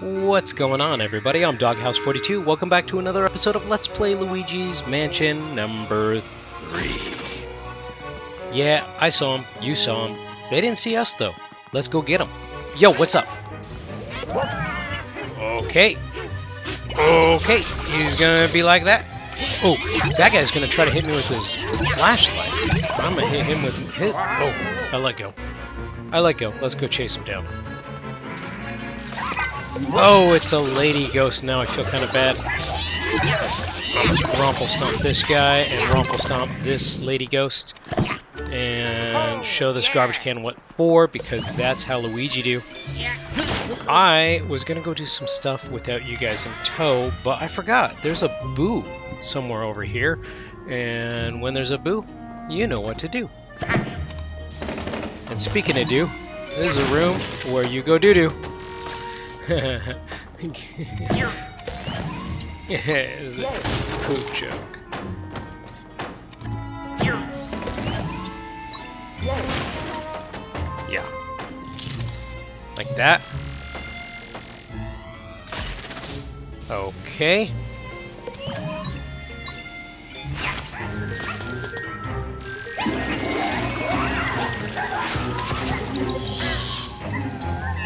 What's going on, everybody? I'm Doghaus42. Welcome back to another episode of Let's Play Luigi's Mansion number 3. Yeah, I saw him. You saw him. They didn't see us, though. Let's go get them. Yo, what's up? Okay. Okay, he's gonna be like that. Oh, that guy's gonna try to hit me with his flashlight. I'm gonna hit him with his... Oh, I let go. I let go. Let's go chase him down. Oh, it's a lady ghost now. I feel kind of bad. Let's Rumple Stomp this guy and Rumple Stomp this lady ghost. And show this garbage can what for, because that's how Luigi do. I was gonna go do some stuff without you guys in tow, but I forgot. There's a boo somewhere over here. And when there's a boo, you know what to do. And speaking of do, this is a room where you go doo-doo. Yeah, it's a joke. Yeah. Like that. Okay.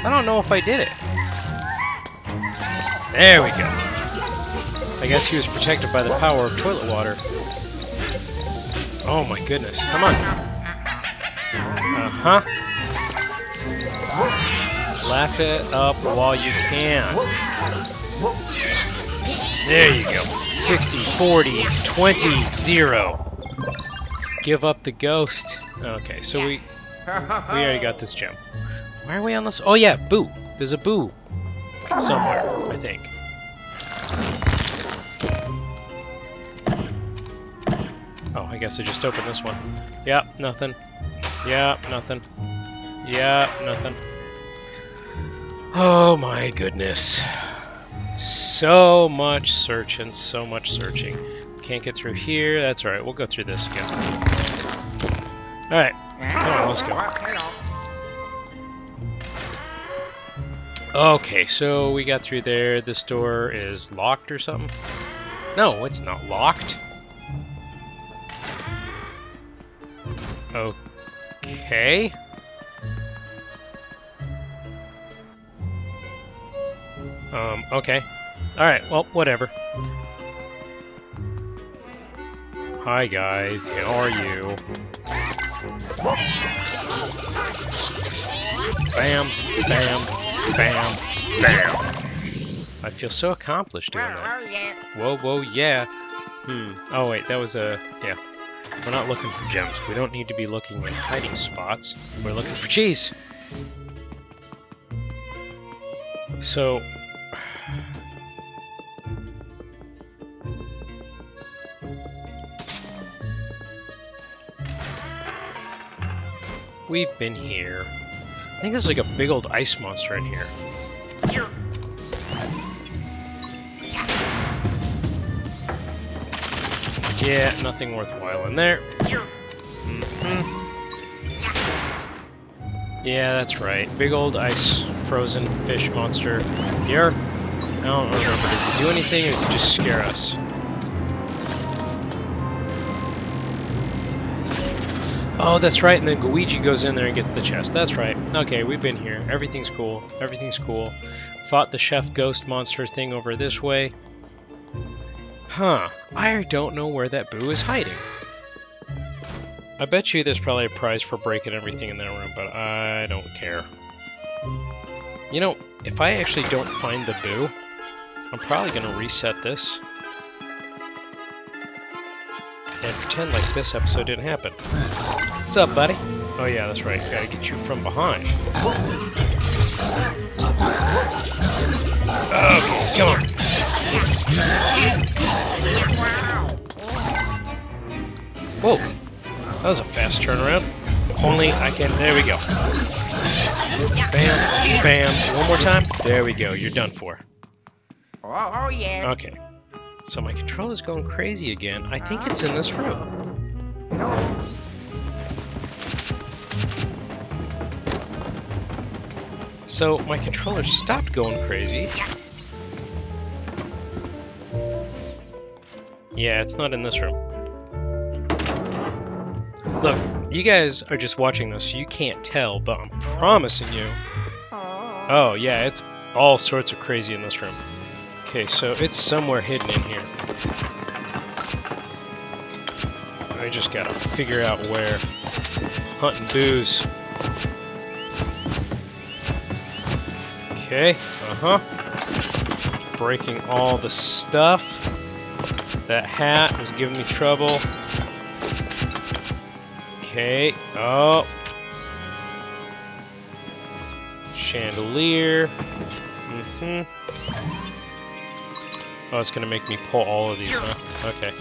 I don't know if I did it. There we go. I guess he was protected by the power of toilet water. Oh my goodness. Come on. Uh-huh. Laugh it up while you can. There you go. 60, 40, 20, 0. Give up the ghost. Okay, so we we already got this gem. Why are we on this? Oh yeah, boo. There's a boo somewhere, I think. Oh, I guess I just opened this one. Yep, nothing. Yep, nothing. Yep, nothing. Oh my goodness. So much searching, so much searching. Can't get through here. That's alright, we'll go through this again. Alright, come on, let's go. Okay, so we got through there. This door is locked or something? No, it's not locked. Okay. Um, okay. Alright, well, whatever. Hi guys, how are you? Bam, bam, bam, bam. I feel so accomplished doing that. Whoa, whoa, yeah. Hmm. Oh wait, that was a yeah. We're not looking for gems. We don't need to be looking in hiding spots. We're looking for cheese. So. We've been here. I think there's like a big old ice monster in here. Yeah, nothing worthwhile in there. Mm -hmm. Yeah, that's right. Big old ice frozen fish monster here. I don't remember, does he do anything or does he just scare us? Oh, that's right, and then Luigi goes in there and gets the chest. That's right. Okay, we've been here. Everything's cool. Everything's cool. Fought the chef ghost monster thing over this way. Huh. I don't know where that boo is hiding. I bet you there's probably a prize for breaking everything in that room, but I don't care. You know, if I actually don't find the boo, I'm probably going to reset this. And pretend like this episode didn't happen. What's up, buddy? Oh yeah, that's right. Gotta get you from behind. Okay, come on. Whoa, that was a fast turnaround. Only I can, there we go. Bam, bam, one more time. There we go, you're done for. Oh, oh yeah. Okay, so my controller's going crazy again. I think it's in this room. So my controller stopped going crazy. Yeah, it's not in this room. Look, you guys are just watching this, so you can't tell, but I'm promising you. Oh, yeah, it's all sorts of crazy in this room. Okay, so it's somewhere hidden in here. I just gotta figure out where. Hunting booze. Okay, uh-huh. Breaking all the stuff. That hat was giving me trouble. Okay, oh. Chandelier. Mm-hmm. Oh, it's gonna make me pull all of these, huh? Okay.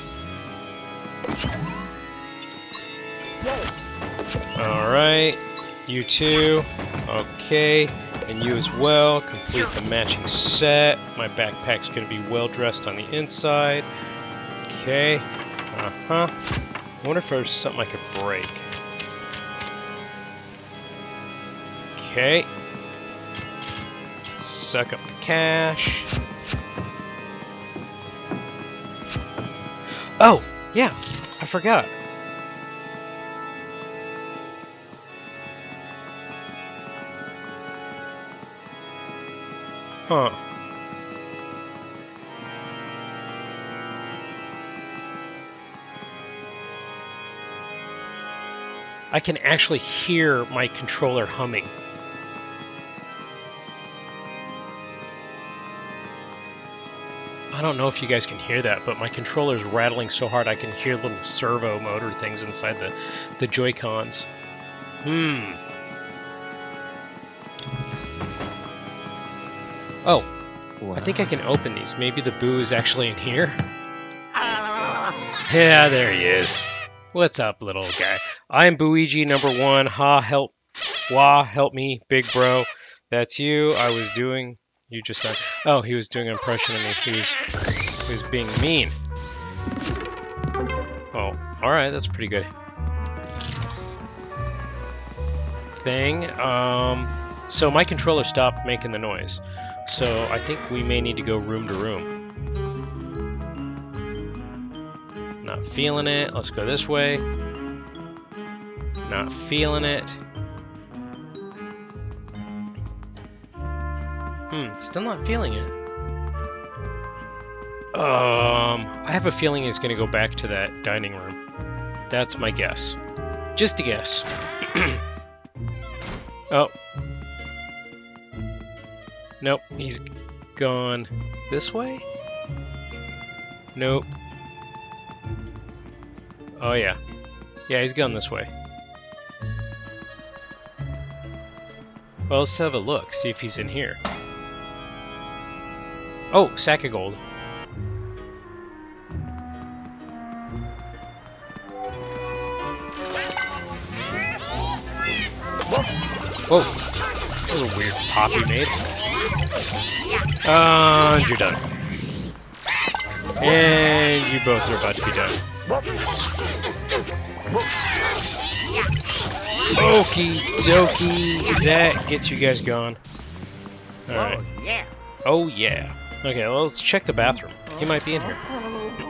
Alright. You too. Okay. And you as well. Complete the matching set. My backpack's gonna be well dressed on the inside. Okay. Uh-huh. I wonder if there's something I could break. Okay. Suck up the cash. Oh, yeah, I forgot. Huh. I can actually hear my controller humming. I don't know if you guys can hear that, but my controller is rattling so hard I can hear little servo motor things inside the, the Joy-Cons. Hmm. Oh, I think I can open these. Maybe the boo is actually in here? Yeah, there he is. What's up, little guy? I'm Booigi number one. Ha, help. Wah, help me, big bro. That's you. I was doing... You just said... Oh, he was doing an impression of me. He was, he was being mean. Oh, alright, that's pretty good. Thing. Um, so my controller stopped making the noise. So I think we may need to go room to room. Not feeling it. Let's go this way. Not feeling it. Hmm, still not feeling it. Um, I have a feeling it's going to go back to that dining room. That's my guess. Just a guess. oh. Nope, he's gone this way? Nope. Oh yeah. Yeah, he's gone this way. Well, let's have a look, see if he's in here. Oh, sack of gold. Whoa! That was a weird pop he made. And you're done. And you both are about to be done. Okie dokie, that gets you guys gone. Alright. Oh, yeah. Oh yeah. Okay, well let's check the bathroom. He might be in here. Oh.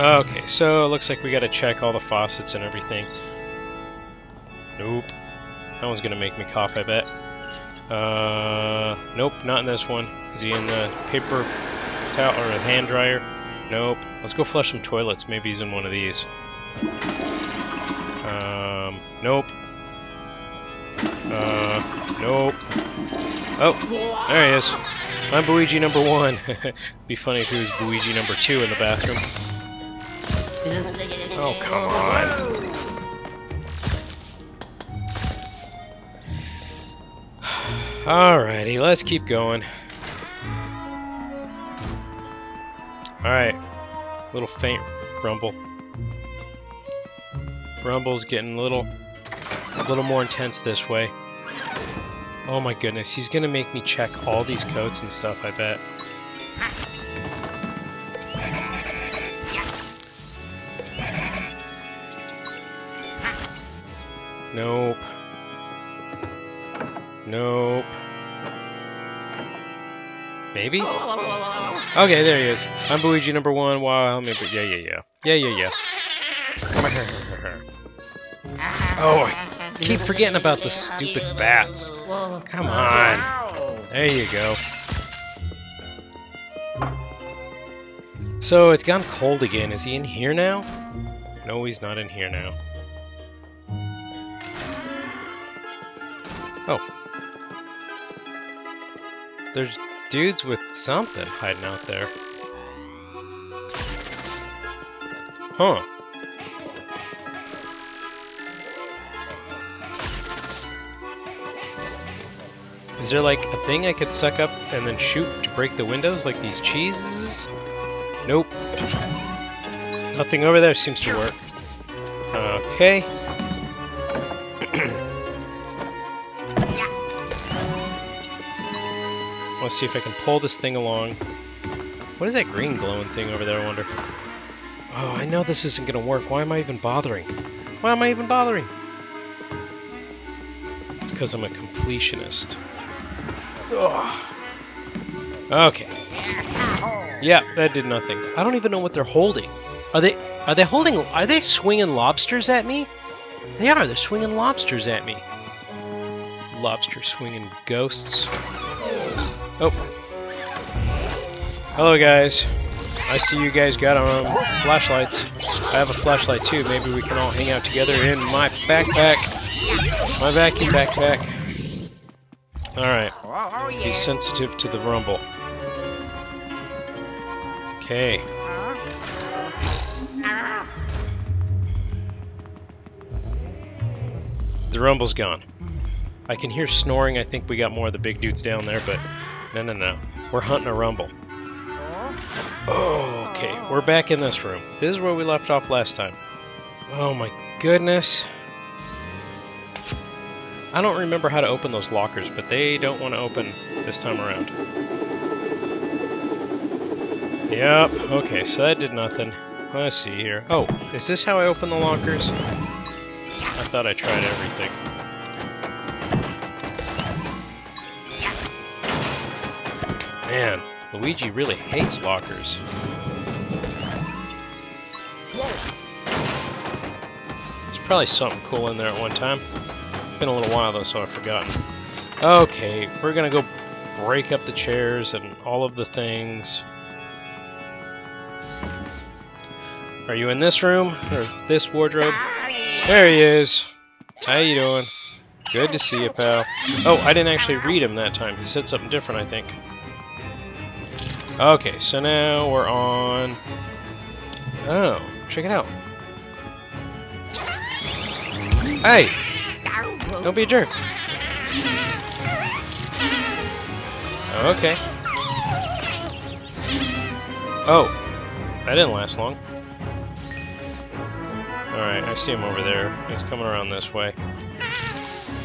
Okay, so it looks like we gotta check all the faucets and everything. Nope. That one's gonna make me cough, I bet. Uh, nope, not in this one. Is he in the paper towel or a hand dryer? Nope. Let's go flush some toilets. Maybe he's in one of these. Um, nope. Uh, nope. Oh, there he is. I'm Luigi number one. Be funny if he was Luigi number two in the bathroom. Oh, come on. Alrighty, let's keep going. Alright. Little faint rumble. Rumble's getting a little a little more intense this way. Oh my goodness, he's gonna make me check all these coats and stuff, I bet. Nope. Nope. Maybe? Okay, there he is. I'm Luigi number one. Wow, help me. Yeah, yeah, yeah. Yeah, yeah, yeah. Oh, I keep forgetting about the stupid bats. Come on. There you go. So it's gone cold again. Is he in here now? No, he's not in here now. Oh. There's dudes with something hiding out there. Huh. Is there like a thing I could suck up and then shoot to break the windows like these cheeses? Nope. Nothing over there seems to work. Okay. Let's see if I can pull this thing along. What is that green glowing thing over there, I wonder? Oh, I know this isn't going to work. Why am I even bothering? Why am I even bothering? It's because I'm a completionist. Ugh. Okay. Yeah, that did nothing. I don't even know what they're holding. Are they are they holding are they swinging lobsters at me? They are. They're swinging lobsters at me. Lobster swinging ghosts. Oh. Hello guys. I see you guys got um, flashlights. I have a flashlight too. Maybe we can all hang out together in my backpack. My vacuum backpack. Alright. Be sensitive to the rumble. Okay. The rumble's gone. I can hear snoring. I think we got more of the big dudes down there, but no, no, no. We're hunting a rumble. Oh, okay. We're back in this room. This is where we left off last time. Oh my goodness. I don't remember how to open those lockers, but they don't want to open this time around. Yep, okay, so that did nothing. Let's see here. Oh, is this how I open the lockers? I thought I tried everything. Man, Luigi really hates lockers. There's probably something cool in there at one time. It's Been a little while though, so I've forgotten. Okay, we're gonna go break up the chairs and all of the things. Are you in this room? Or this wardrobe? There he is. How you doing? Good to see you, pal. Oh, I didn't actually read him that time. He said something different, I think. Okay, so now we're on... Oh, check it out. Hey! Don't be a jerk. Okay. Oh, that didn't last long. Alright, I see him over there. He's coming around this way.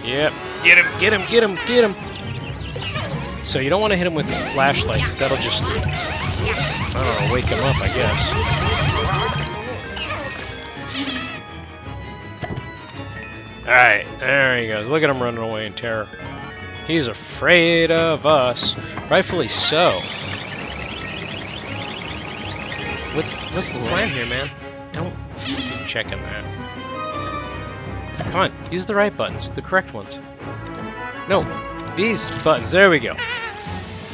Yep. Get him, get him, get him, get him! So you don't want to hit him with a flashlight, because that'll just, I don't know, wake him up, I guess. Alright, there he goes. Look at him running away in terror. He's afraid of us. Rightfully so. What's what's the plan here, man? Don't keep checking that. Come on, use the right buttons, the correct ones. No, these buttons. There we go.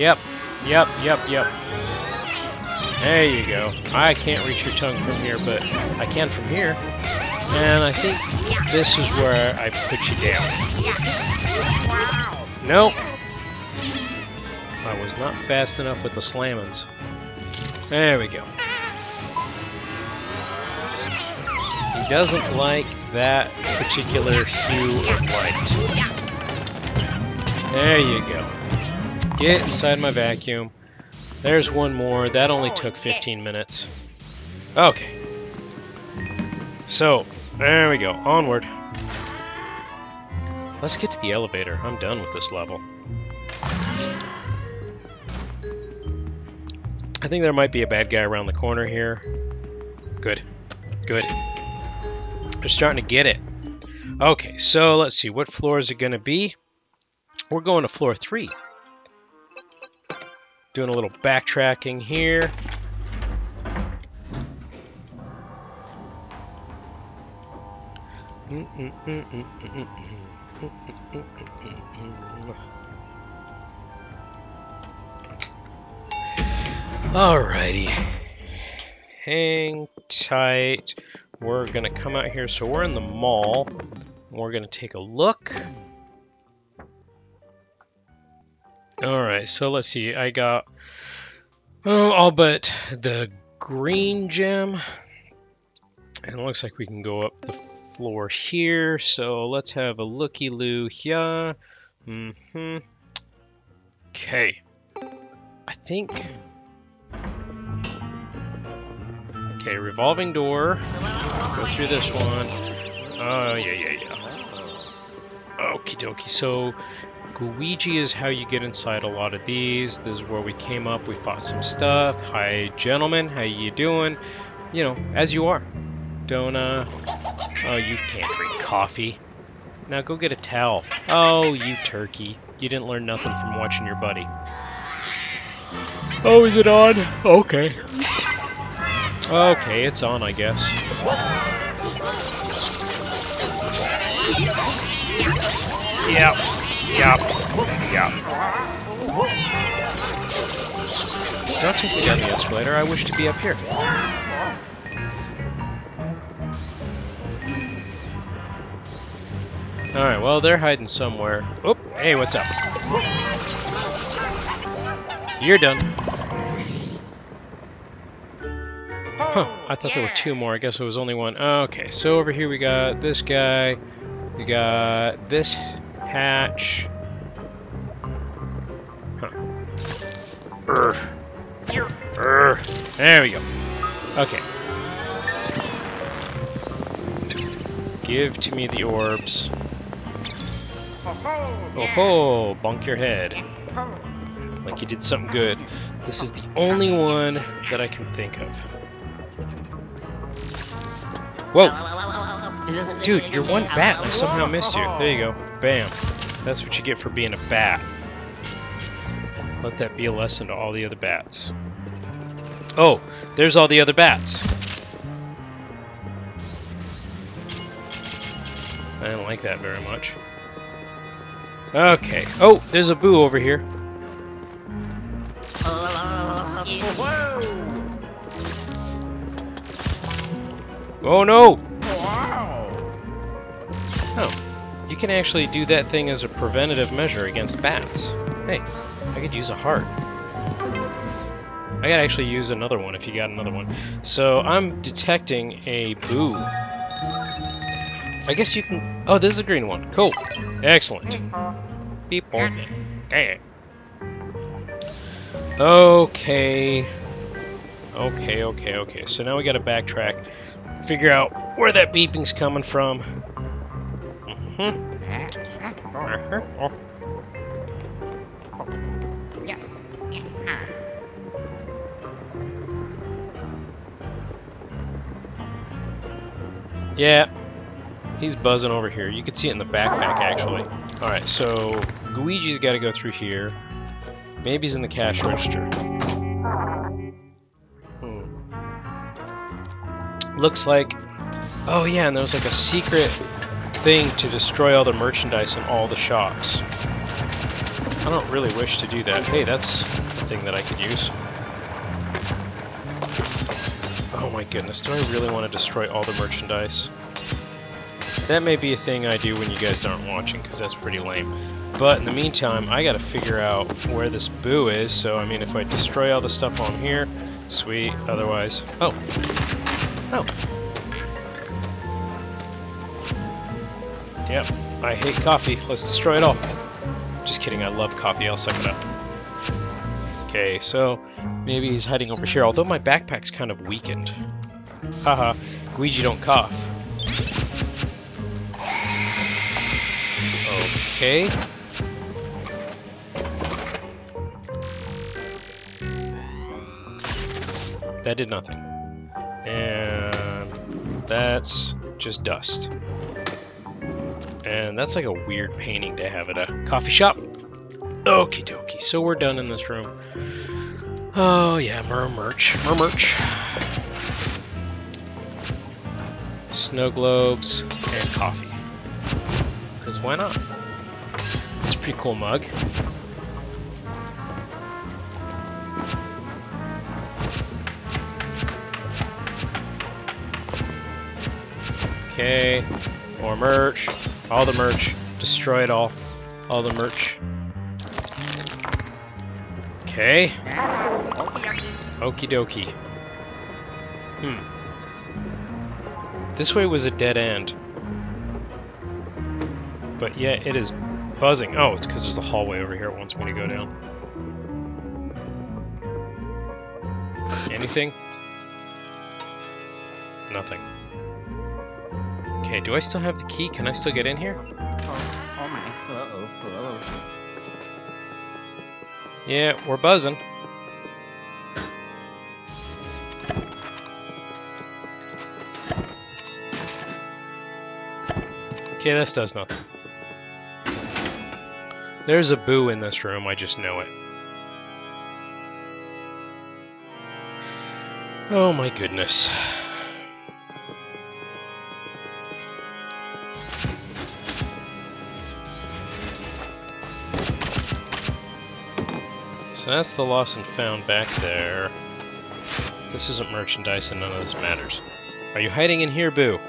Yep, yep, yep, yep. There you go. I can't reach your tongue from here, but I can from here. And I think this is where I put you down. Nope. I was not fast enough with the slammings. There we go. He doesn't like that particular hue of light. There you go. Get inside my vacuum. There's one more. That only oh, took 15 minutes. Okay. So, there we go. Onward. Let's get to the elevator. I'm done with this level. I think there might be a bad guy around the corner here. Good. Good. They're starting to get it. Okay, so let's see. What floor is it going to be? We're going to floor three. Doing a little backtracking here. Alrighty. Hang tight. We're gonna come out here. So we're in the mall. We're gonna take a look. Alright, so let's see. I got oh, all but the green gem. And it looks like we can go up the floor here. So let's have a looky-loo here. Mm-hmm. Okay. I think... Okay, revolving door. Go through this one. Oh, yeah, yeah, yeah. Okie dokie. So, Luigi is how you get inside a lot of these. This is where we came up. We fought some stuff. Hi, gentlemen. How you doing? You know, as you are. Don't, uh... Oh, you can't drink coffee. Now go get a towel. Oh, you turkey. You didn't learn nothing from watching your buddy. Oh, is it on? Okay. Okay, it's on, I guess. Yep. Yep. Yep. Don't take me down the escalator. I wish to be up here. Alright, well, they're hiding somewhere. Oh, hey, what's up? You're done. Huh, I thought there were two more. I guess it was only one. Okay, so over here we got this guy. We got this hatch. Huh. Urgh. Urgh. There we go. Okay. Give to me the orbs. Oh ho! Bonk your head. Like you did something good. This is the only one that I can think of. Whoa! Dude, you're one bat and I somehow missed you. There you go. Bam. That's what you get for being a bat. Let that be a lesson to all the other bats. Oh, there's all the other bats. I do not like that very much. Okay. Oh, there's a boo over here. Oh no! You can actually do that thing as a preventative measure against bats. Hey, I could use a heart. I gotta actually use another one if you got another one. So I'm detecting a boo. I guess you can... Oh, this is a green one. Cool. Excellent. People. Dang. Okay. Okay, okay, okay. So now we gotta backtrack. Figure out where that beeping's coming from. Yeah, he's buzzing over here. You can see it in the backpack, actually. Alright, so Luigi's got to go through here. Maybe he's in the cash register. Hmm. Looks like... Oh yeah, and there was like a secret thing to destroy all the merchandise in all the shops. I don't really wish to do that. Hey, that's a thing that I could use. Oh my goodness, do I really want to destroy all the merchandise? That may be a thing I do when you guys aren't watching, because that's pretty lame. But in the meantime, I gotta figure out where this boo is, so I mean, if I destroy all the stuff on here, sweet, otherwise... Oh. Oh. Yep, I hate coffee, let's destroy it all. Just kidding, I love coffee, I'll suck it up. Okay, so maybe he's hiding over here, although my backpack's kind of weakened. Haha, Luigi don't cough. Okay. That did nothing. And that's just dust. And that's like a weird painting to have at a coffee shop. Okie dokie, so we're done in this room. Oh yeah, mer merch, mer merch. Snow globes and coffee. Because why not? It's a pretty cool mug. Okay, more merch. All the merch. Destroy it all. All the merch. Okay. Okie dokie. Hmm. This way was a dead end. But yet it is buzzing. Oh, it's because there's a hallway over here it wants me to go down. Anything? Nothing. Okay, do I still have the key? Can I still get in here? Oh, oh my. Uh-oh. Uh-oh. Yeah, we're buzzing. Okay, this does nothing. There's a boo in this room, I just know it. Oh my goodness. So that's the lost and found back there. This isn't merchandise and none of this matters. Are you hiding in here, Boo?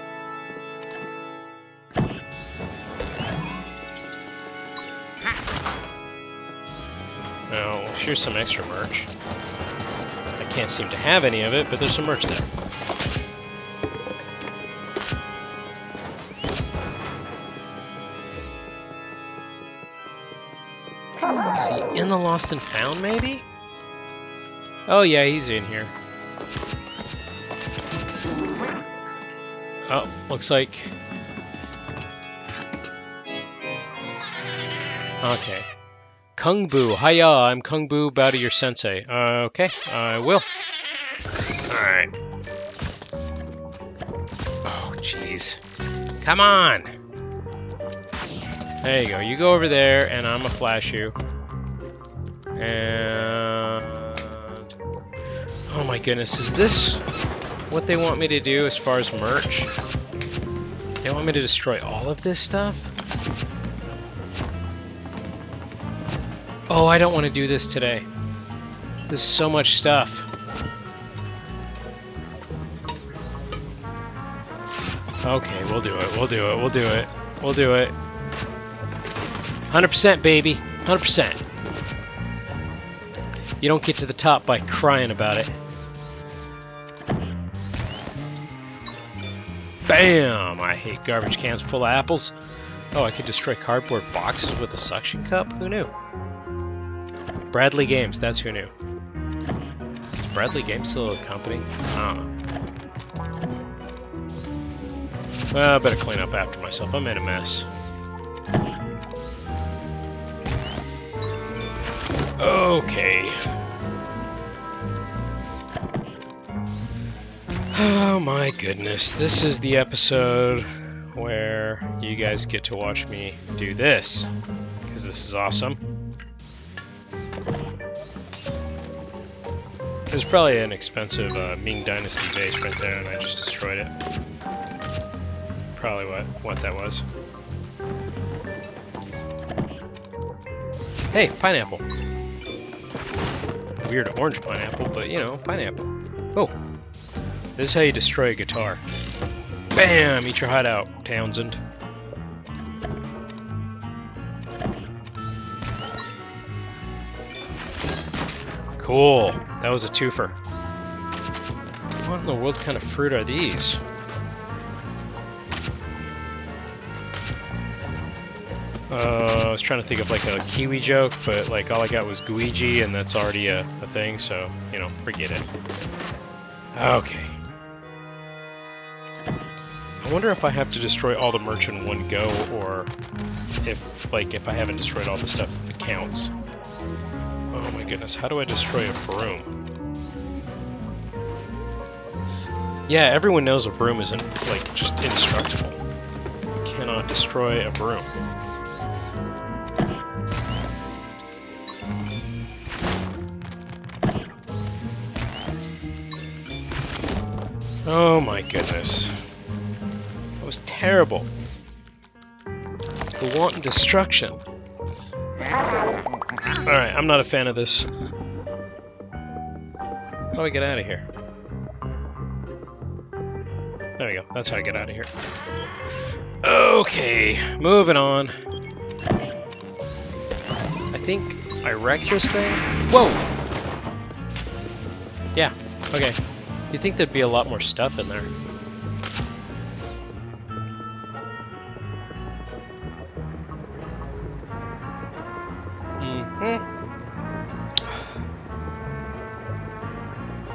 Oh, here's some extra merch. I can't seem to have any of it, but there's some merch there. The Lost and Found, maybe? Oh yeah, he's in here. Oh, looks like... Okay. Kung Boo, hiya, I'm Kung Boo, bow to your sensei. Uh, okay, I will. Alright. Oh, jeez. Come on! There you go. You go over there, and I'm gonna flash you. And... Oh my goodness, is this what they want me to do as far as merch? They want me to destroy all of this stuff? Oh, I don't want to do this today. There's so much stuff. Okay, we'll do it, we'll do it, we'll do it, we'll do it. 100% baby, 100%. You don't get to the top by crying about it. Bam! I hate garbage cans full of apples. Oh, I could destroy cardboard boxes with a suction cup? Who knew? Bradley Games, that's who knew. Is Bradley Games still a company? I don't know. Well, I better clean up after myself. I made a mess. Okay. Oh my goodness. This is the episode where you guys get to watch me do this. Because this is awesome. There's probably an expensive uh, Ming Dynasty base right there, and I just destroyed it. Probably what, what that was. Hey, pineapple! Weird orange pineapple, but you know, pineapple. This is how you destroy a guitar. Bam! Eat your hideout, Townshend. Cool. That was a twofer. What in the world kind of fruit are these? Uh, I was trying to think of like a kiwi joke, but like all I got was Gooigi, and that's already a, a thing, so, you know, forget it. Okay. I wonder if I have to destroy all the merch in one go, or if, like, if I haven't destroyed all the stuff, it counts. Oh my goodness, how do I destroy a broom? Yeah, everyone knows a broom isn't, like, just indestructible. You cannot destroy a broom. Oh my goodness. Terrible. The wanton destruction. Alright, I'm not a fan of this. How do I get out of here? There we go. That's how I get out of here. Okay, moving on. I think I wrecked this thing. Whoa! Yeah, okay. You'd think there'd be a lot more stuff in there.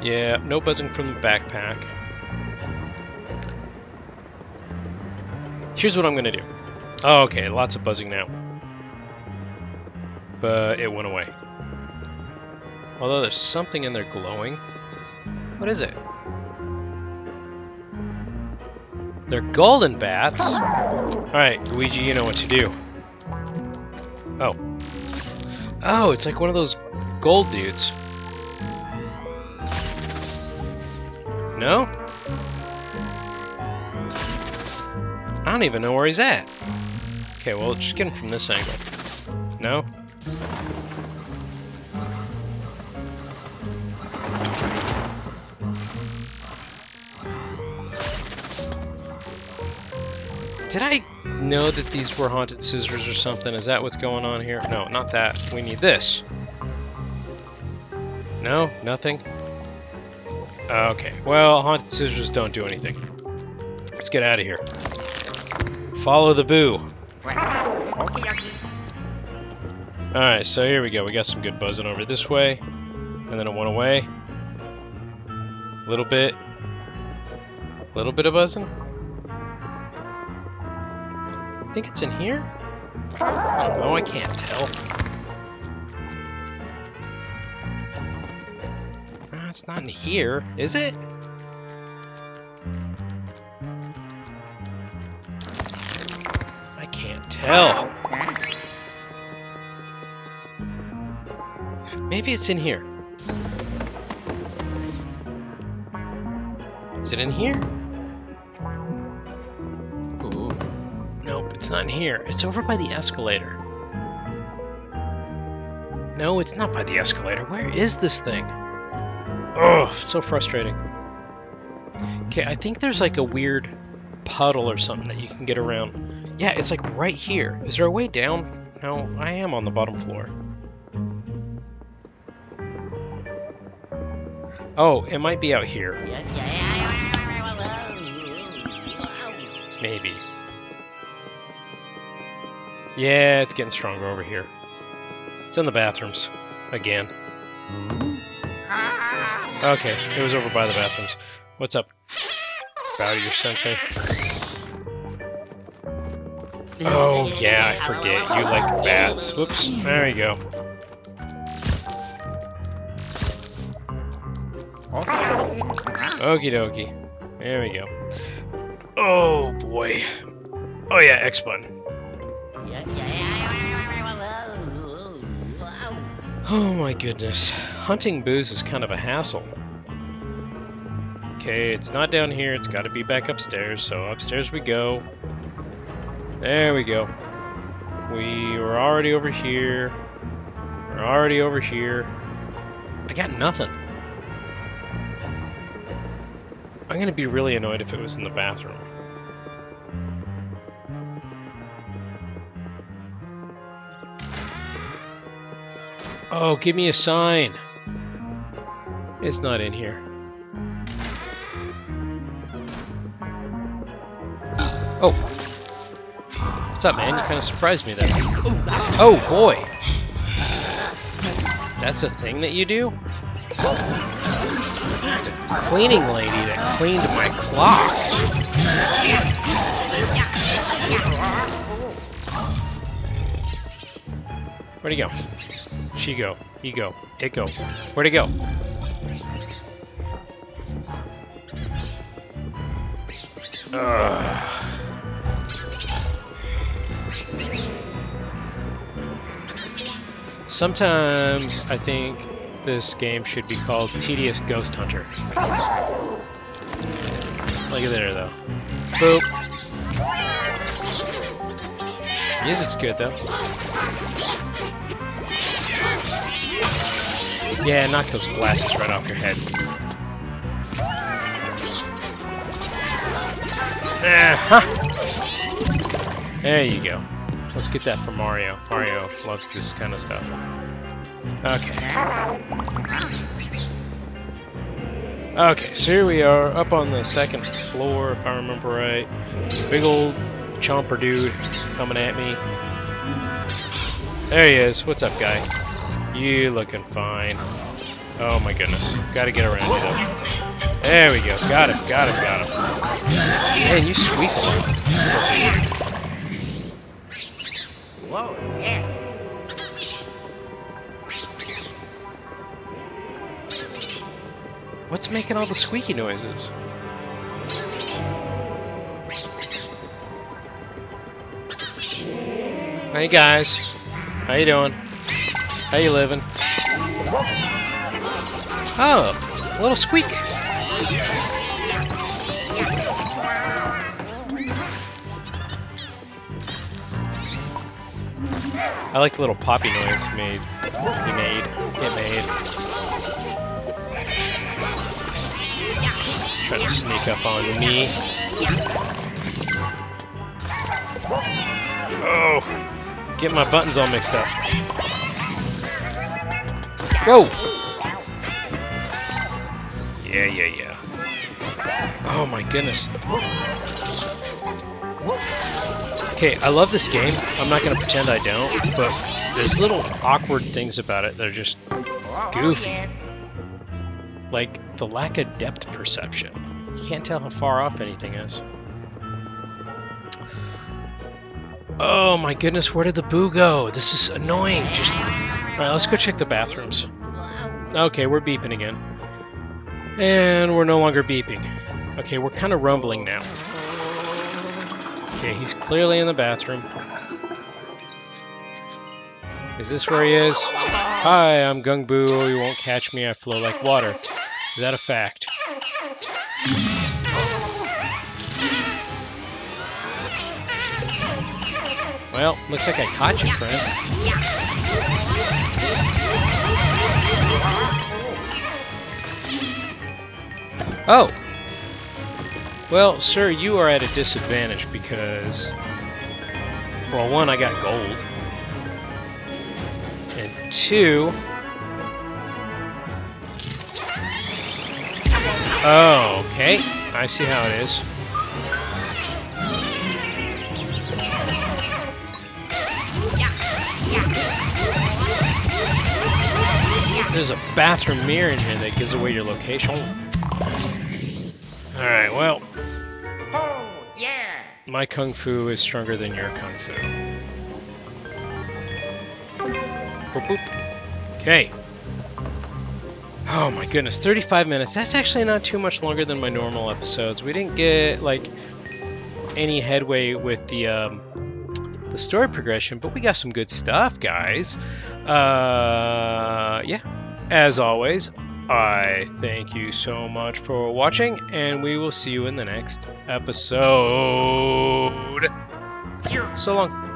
Yeah, no buzzing from the backpack. Here's what I'm gonna do. Oh, okay, lots of buzzing now. But it went away. Although there's something in there glowing. What is it? They're golden bats? Alright, Luigi, you know what to do. Oh. Oh, it's like one of those gold dudes. No? I don't even know where he's at. Okay, well, just get him from this angle. No? Did I know that these were haunted scissors or something? Is that what's going on here? No, not that. We need this. No? Nothing? Okay. Well, haunted scissors don't do anything. Let's get out of here. Follow the boo. Alright, so here we go. We got some good buzzing over this way. And then it went away. A little bit. A little bit of buzzing. I think it's in here? Oh, I can't tell. It's not in here, is it? I can't tell. Maybe it's in here. Is it in here? Ooh. Nope, it's not in here. It's over by the escalator. No, it's not by the escalator. Where is this thing? Oh, so frustrating. Okay, I think there's like a weird puddle or something that you can get around. Yeah, it's like right here. Is there a way down? No, I am on the bottom floor. Oh, it might be out here. Maybe. Yeah, it's getting stronger over here. It's in the bathrooms. Again. Okay, it was over by the bathrooms. What's up? Bow to your sensei. Oh, yeah, I forget. You like bats. Whoops. There we go. Okie dokie. There we go. Oh, boy. Oh, yeah, X button. Oh my goodness. Hunting booze is kind of a hassle. Okay, it's not down here, it's gotta be back upstairs, so upstairs we go. There we go. We were already over here. We're already over here. I got nothing. I'm gonna be really annoyed if it was in the bathroom. Oh, give me a sign. It's not in here. Oh. What's up, man? You kind of surprised me there. Oh, boy. That's a thing that you do? That's a cleaning lady that cleaned my clock. Where'd he go? She go. He go. It go. Where'd he go? Sometimes I think this game should be called Tedious Ghost Hunter. Look at there, though. Boop. Music's good, though. Yeah, knock those glasses right off your head. Ah, huh. There you go. Let's get that for Mario. Mario loves this kind of stuff. Okay. Okay, so here we are, up on the second floor, if I remember right. Big old chomper dude coming at me. There he is. What's up, guy? You looking fine. Oh my goodness. Gotta get around though. There we go. Got him, got him, got him. Man, you squeak a lot. Whoa, yeah. What's making all the squeaky noises? Hey guys, how you doing? How you living? Oh, a little squeak. I like the little poppy noise made. He made. It made. Trying to sneak up on me. Oh! Get my buttons all mixed up. Whoa! Yeah, yeah, yeah. Oh my goodness. Okay, I love this game. I'm not gonna pretend I don't, but there's little awkward things about it that are just goofy. Like the lack of depth perception. You can't tell how far off anything is. Oh my goodness, where did the boo go? This is annoying. Just Alright, let's go check the bathrooms. Okay, we're beeping again. And we're no longer beeping. Okay, we're kind of rumbling now. Okay, he's clearly in the bathroom. Is this where he is? Hi, I'm Kung Boo. Oh, you won't catch me. I flow like water. Is that a fact? Well, looks like I caught you, friend. Oh! Well, sir, you are at a disadvantage because... Well, one, I got gold. And two... Oh, okay. I see how it is. There's a bathroom mirror in here that gives away your location. Alright, well. My kung fu is stronger than your kung fu. Okay. Oh my goodness, 35 minutes. That's actually not too much longer than my normal episodes. We didn't get, like, any headway with the, um, the story progression, but we got some good stuff, guys. Uh, yeah. As always, I thank you so much for watching, and we will see you in the next episode. So long.